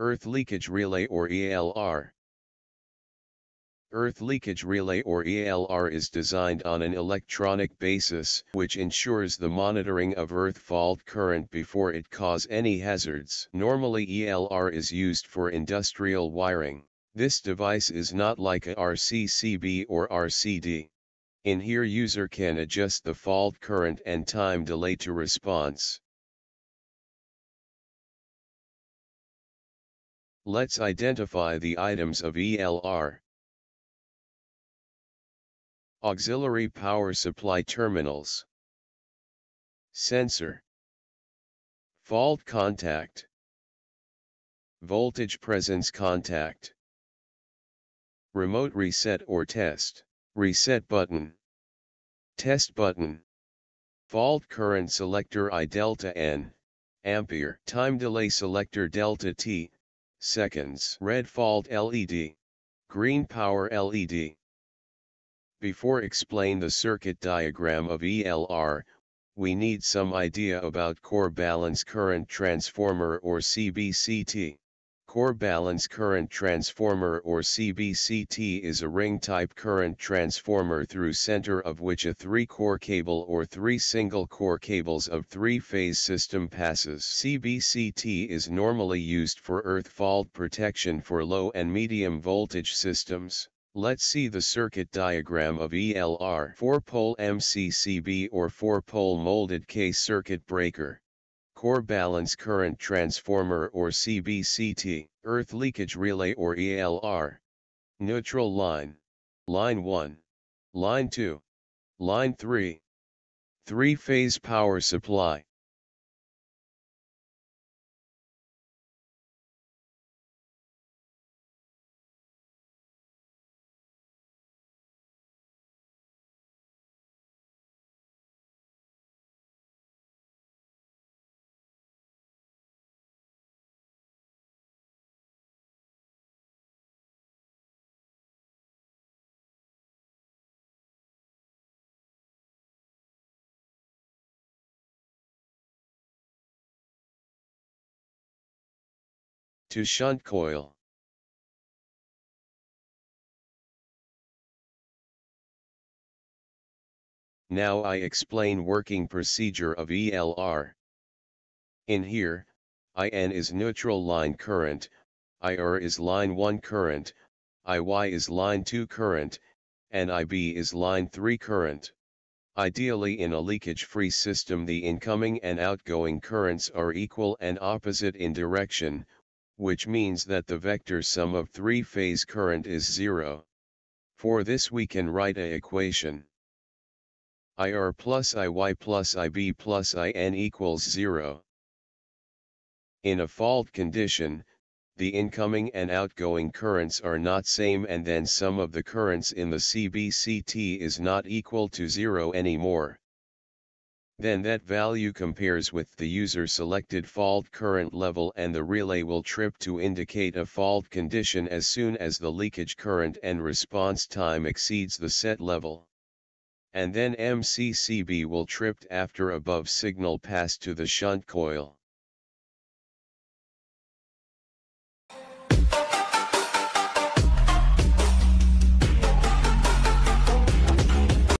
Earth Leakage Relay or ELR. Earth Leakage Relay or ELR is designed on an electronic basis which ensures the monitoring of earth fault current before it cause any hazards. Normally ELR is used for industrial wiring. This device is not like a RCCB or RCD. In here user can adjust the fault current and time delay to response. Let's identify the items of ELR. Auxiliary power supply terminals. Sensor. Fault contact. Voltage presence contact. Remote reset or test. Reset button. Test button. Fault current selector I delta N. Ampere. Time delay selector delta T. Seconds. Red fault LED. Green power LED. Before explain the circuit diagram of ELR, we need some idea about core balance current transformer or CBCT. Core balance current transformer or CBCT is a ring-type current transformer through center of which a three-core cable or three single-core cables of three-phase system passes. CBCT is normally used for earth fault protection for low and medium voltage systems. Let's see the circuit diagram of ELR 4-pole MCCB or 4-pole molded case circuit breaker. Core Balance Current Transformer or CBCT, Earth Leakage Relay or ELR. Neutral line. Line 1. Line 2. Line 3. Three-phase power supply. To shunt coil. Now I explain working procedure of ELR. In here, IN is neutral line current, IR is line 1 current, IY is line 2 current, and IB is line 3 current. Ideally in a leakage-free system the incoming and outgoing currents are equal and opposite in direction, which means that the vector sum of three-phase current is zero. For this we can write a equation. IR plus IY plus IB plus IN equals zero. In a fault condition, the incoming and outgoing currents are not same and then sum of the currents in the CBCT is not equal to zero anymore. Then that value compares with the user selected fault current level and the relay will trip to indicate a fault condition as soon as the leakage current and response time exceeds the set level. And then MCCB will trip after above signal passed to the shunt coil.